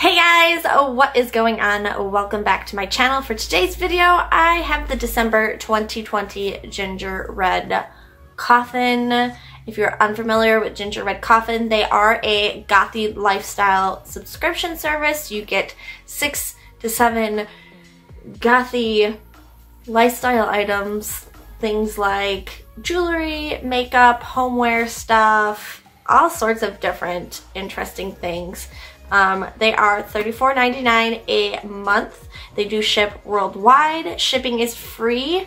Hey guys, uh, what is going on? Welcome back to my channel. For today's video, I have the December 2020 Ginger Red Coffin. If you're unfamiliar with Ginger Red Coffin, they are a gothy lifestyle subscription service. You get six to seven gothy lifestyle items, things like jewelry, makeup, homeware stuff, all sorts of different interesting things. Um, they are $34.99 a month. They do ship worldwide. Shipping is free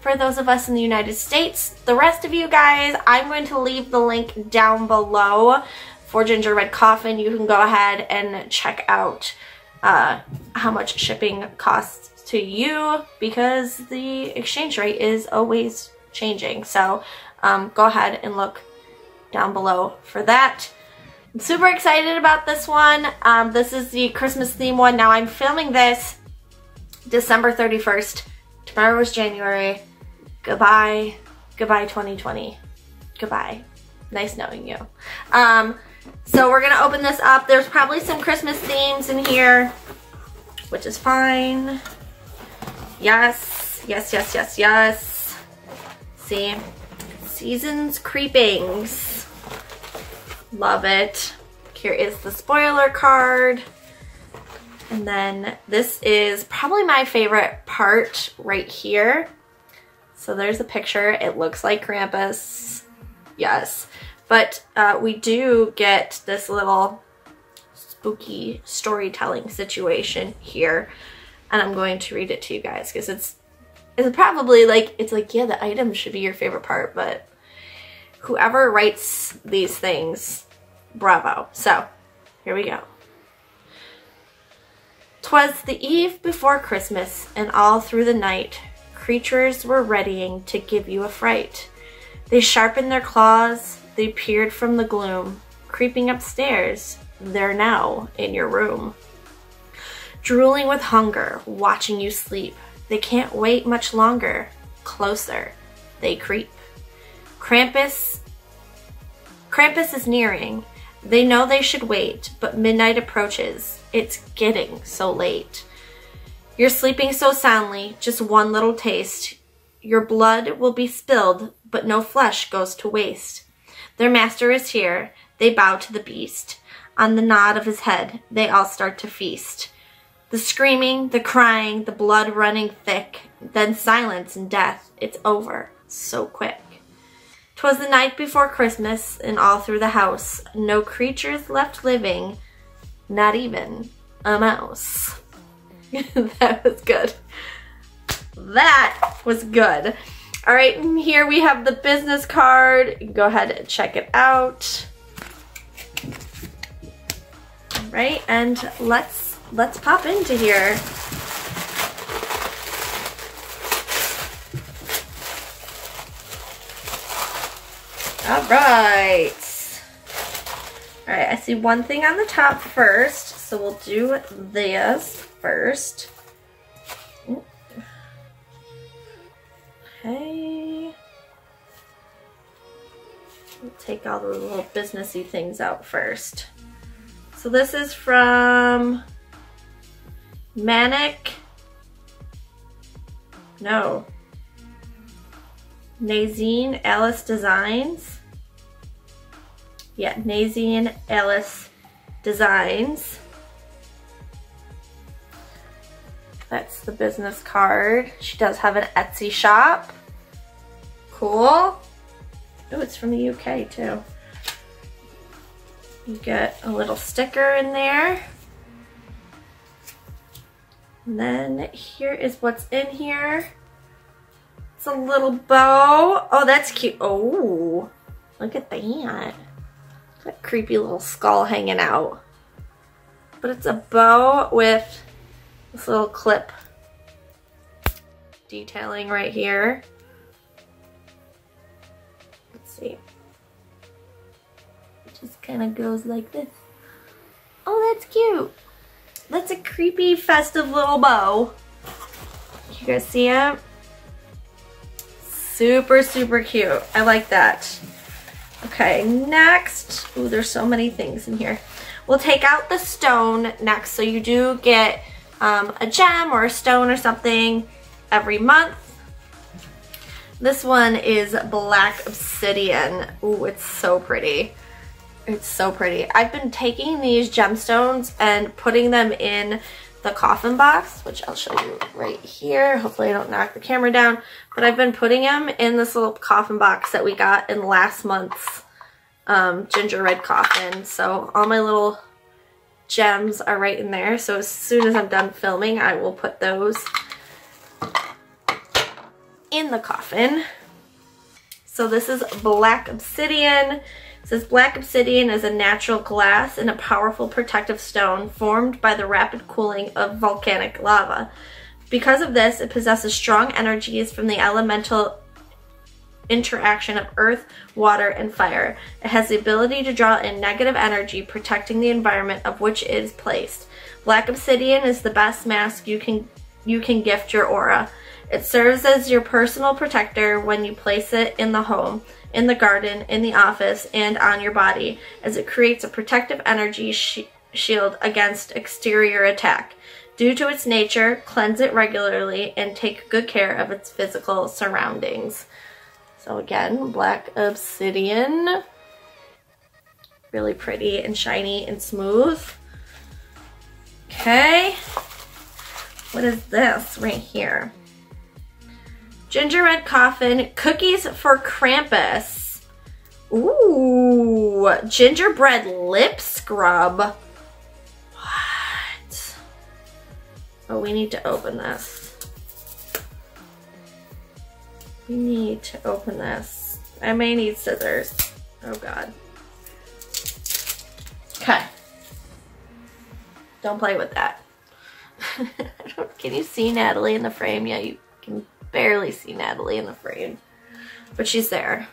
for those of us in the United States. The rest of you guys, I'm going to leave the link down below for Ginger Red Coffin. You can go ahead and check out uh, how much shipping costs to you because the exchange rate is always changing. So um, go ahead and look down below for that. I'm super excited about this one. Um, this is the Christmas theme one. Now I'm filming this December 31st. Tomorrow is January. Goodbye. Goodbye 2020. Goodbye. Nice knowing you. Um, so we're going to open this up. There's probably some Christmas themes in here, which is fine. Yes, yes, yes, yes, yes. See, Seasons Creepings. Love it. Here is the spoiler card. And then this is probably my favorite part right here. So there's a picture. It looks like Krampus. Yes. But uh, we do get this little spooky storytelling situation here. And I'm going to read it to you guys because it's it's probably like, it's like, yeah, the item should be your favorite part, but whoever writes these things, bravo. So, here we go. Twas the eve before Christmas, and all through the night, creatures were readying to give you a fright. They sharpened their claws, they peered from the gloom, creeping upstairs, they're now in your room. Drooling with hunger, watching you sleep, they can't wait much longer. Closer, they creep. Krampus Krampus is nearing. They know they should wait, but midnight approaches. It's getting so late. You're sleeping so soundly, just one little taste. Your blood will be spilled, but no flesh goes to waste. Their master is here. They bow to the beast. On the nod of his head, they all start to feast. The screaming, the crying, the blood running thick, then silence and death. It's over so quick. 'Twas the night before Christmas, and all through the house, no creatures left living, not even a mouse. that was good. That was good. All right, here we have the business card. Go ahead and check it out. All right, and let's let's pop into here. All right. All right, I see one thing on the top first, so we'll do this first. Okay. We'll take all the little businessy things out first. So this is from Manic. No, Nazine Alice Designs. Yeah, Nazine Ellis Designs. That's the business card. She does have an Etsy shop. Cool. Oh, it's from the UK too. You get a little sticker in there. And then here is what's in here. It's a little bow. Oh, that's cute. Oh, look at that. That creepy little skull hanging out. But it's a bow with this little clip detailing right here. Let's see. It just kind of goes like this. Oh, that's cute. That's a creepy festive little bow. You guys see it? Super, super cute. I like that. Okay, next. Ooh, there's so many things in here. We'll take out the stone next. So you do get um, a gem or a stone or something every month. This one is black obsidian. Ooh, it's so pretty. It's so pretty. I've been taking these gemstones and putting them in the coffin box, which I'll show you right here. Hopefully I don't knock the camera down. But I've been putting them in this little coffin box that we got in last month's um, ginger red coffin. So all my little gems are right in there. So as soon as I'm done filming, I will put those in the coffin. So this is black obsidian. It says black obsidian is a natural glass and a powerful protective stone formed by the rapid cooling of volcanic lava. Because of this, it possesses strong energies from the elemental interaction of earth, water, and fire. It has the ability to draw in negative energy, protecting the environment of which it is placed. Black obsidian is the best mask you can you can gift your aura. It serves as your personal protector when you place it in the home, in the garden, in the office, and on your body, as it creates a protective energy sh shield against exterior attack. Due to its nature, cleanse it regularly and take good care of its physical surroundings. So again, black obsidian. Really pretty and shiny and smooth. Okay. What is this right here? Ginger red coffin, cookies for Krampus. Ooh, gingerbread lip scrub. What? Oh, we need to open this. We need to open this. I may need scissors. Oh God. Okay. Don't play with that. can you see Natalie in the frame? Yeah, you can barely see Natalie in the frame, but she's there.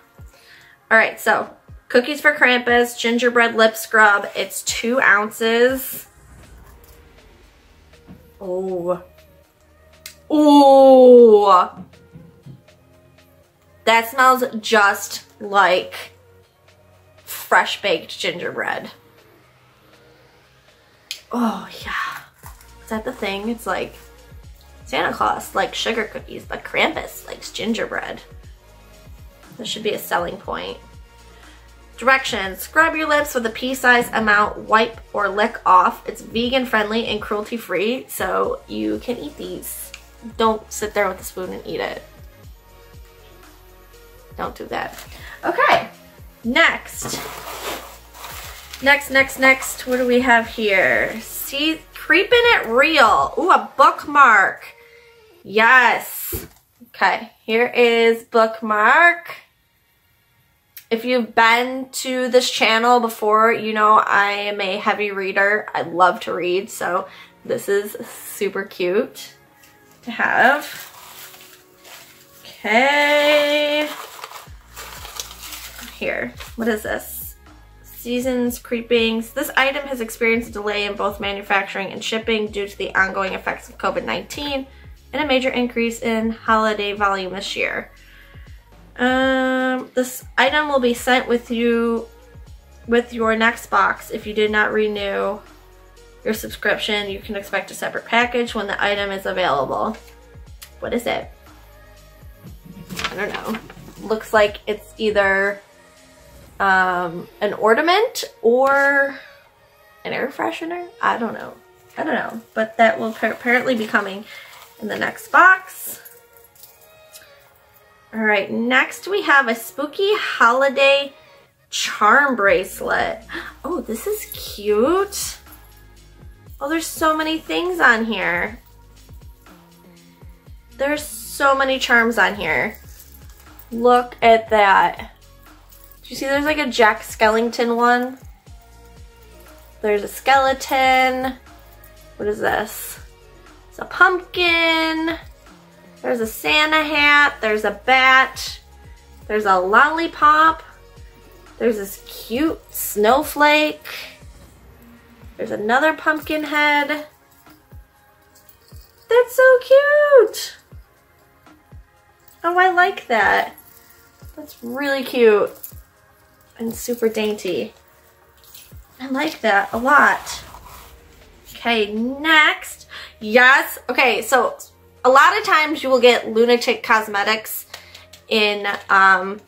All right, so cookies for Krampus, gingerbread lip scrub. It's two ounces. Oh. Oh. That smells just like fresh baked gingerbread. Oh yeah. Is that the thing? It's like Santa Claus likes sugar cookies, but Krampus likes gingerbread. This should be a selling point. Directions. Scrub your lips with a pea-sized amount, wipe or lick off. It's vegan friendly and cruelty free, so you can eat these. Don't sit there with a spoon and eat it. Don't do that. Okay, next. Next, next, next, what do we have here? See, creeping it real. Ooh, a bookmark. Yes. Okay, here is bookmark. If you've been to this channel before, you know I am a heavy reader. I love to read, so this is super cute to have. Okay here. What is this? Seasons creepings. This item has experienced a delay in both manufacturing and shipping due to the ongoing effects of COVID-19 and a major increase in holiday volume this year. Um, this item will be sent with you with your next box. If you did not renew your subscription, you can expect a separate package when the item is available. What is it? I don't know. Looks like it's either um, an ornament or an air freshener. I don't know. I don't know. But that will apparently be coming in the next box. All right, next we have a spooky holiday charm bracelet. Oh, this is cute. Oh, there's so many things on here. There's so many charms on here. Look at that Do you see there's like a Jack Skellington one? There's a skeleton. What is this? A pumpkin. There's a Santa hat. There's a bat. There's a lollipop. There's this cute snowflake. There's another pumpkin head. That's so cute. Oh, I like that. That's really cute and super dainty. I like that a lot. Okay, next. Yes. Okay, so a lot of times you will get Lunatic Cosmetics in um,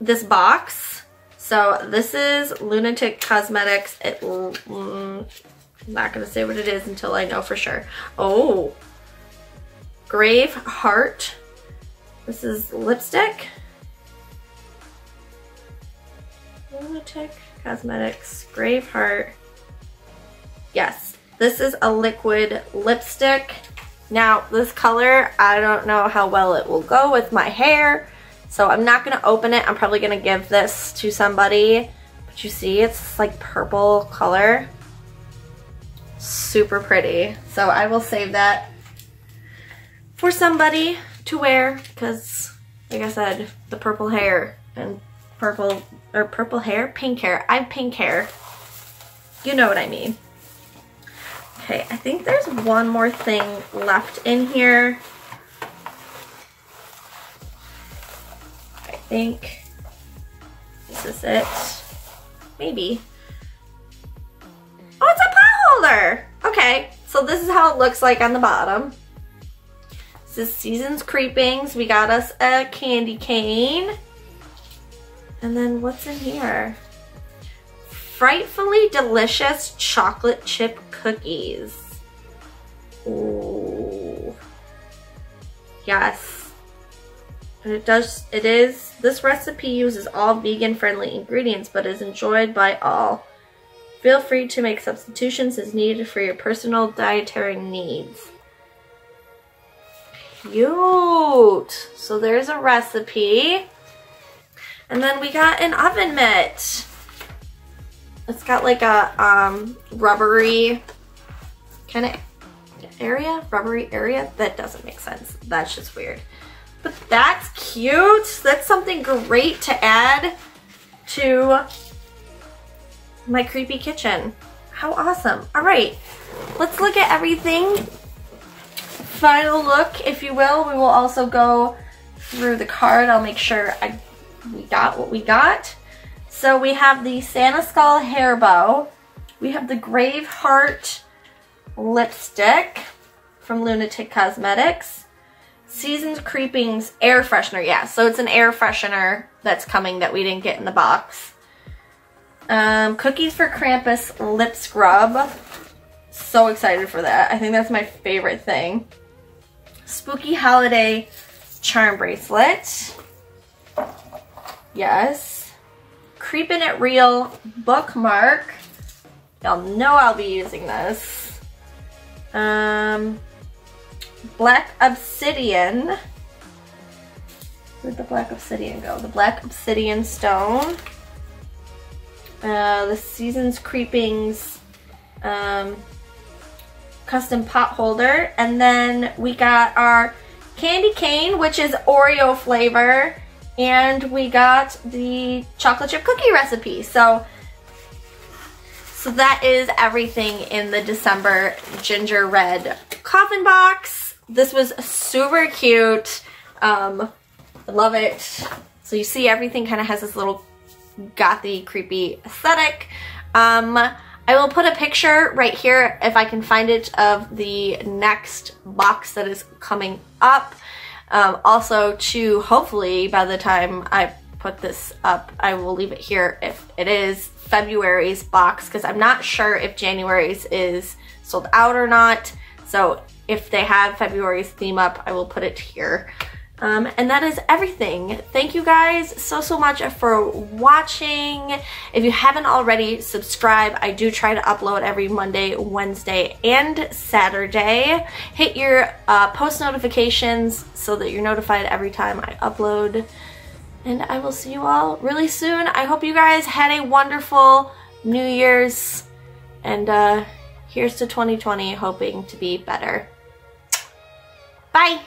this box. So this is Lunatic Cosmetics. It, mm, I'm not going to say what it is until I know for sure. Oh, Grave Heart. This is lipstick. Lunatic Cosmetics, Grave Heart. Yes, this is a liquid lipstick. Now, this color, I don't know how well it will go with my hair, so I'm not going to open it. I'm probably going to give this to somebody. But you see, it's like purple color. Super pretty. So I will save that for somebody to wear because, like I said, the purple hair and purple, or purple hair? Pink hair. I have pink hair. You know what I mean. Okay, I think there's one more thing left in here. I think this is it. Maybe. Oh, it's a pot holder! Okay, so this is how it looks like on the bottom. This is Seasons Creepings. We got us a candy cane. And then what's in here? Frightfully delicious chocolate chip cookies. Ooh. Yes. It does, it is, this recipe uses all vegan friendly ingredients but is enjoyed by all. Feel free to make substitutions as needed for your personal dietary needs. Cute. So there's a recipe. And then we got an oven mitt. It's got like a um, rubbery kind of area, rubbery area. That doesn't make sense. That's just weird. But that's cute. That's something great to add to my creepy kitchen. How awesome. All right, let's look at everything. Final look, if you will. We will also go through the card. I'll make sure I, we got what we got. So we have the Santa Skull hair bow. We have the Grave Heart lipstick from Lunatic Cosmetics. Seasons Creepings air freshener. Yeah, so it's an air freshener that's coming that we didn't get in the box. Um, Cookies for Krampus lip scrub. So excited for that. I think that's my favorite thing. Spooky Holiday charm bracelet. Yes. Creeping It Real bookmark. Y'all know I'll be using this. Um, Black Obsidian. Where'd the Black Obsidian go? The Black Obsidian Stone. Uh, the Seasons Creepings um, custom pot holder. And then we got our candy cane, which is Oreo flavor and we got the chocolate chip cookie recipe. So, so that is everything in the December ginger red coffin box. This was super cute. Um, I love it. So you see everything kind of has this little gothy, creepy aesthetic. Um, I will put a picture right here if I can find it of the next box that is coming up. Um, also to hopefully by the time I put this up, I will leave it here if it is February's box because I'm not sure if January's is sold out or not. So if they have February's theme up, I will put it here. Um, and that is everything. Thank you guys so, so much for watching. If you haven't already, subscribe. I do try to upload every Monday, Wednesday, and Saturday. Hit your uh, post notifications so that you're notified every time I upload. And I will see you all really soon. I hope you guys had a wonderful New Year's. And uh, here's to 2020, hoping to be better. Bye!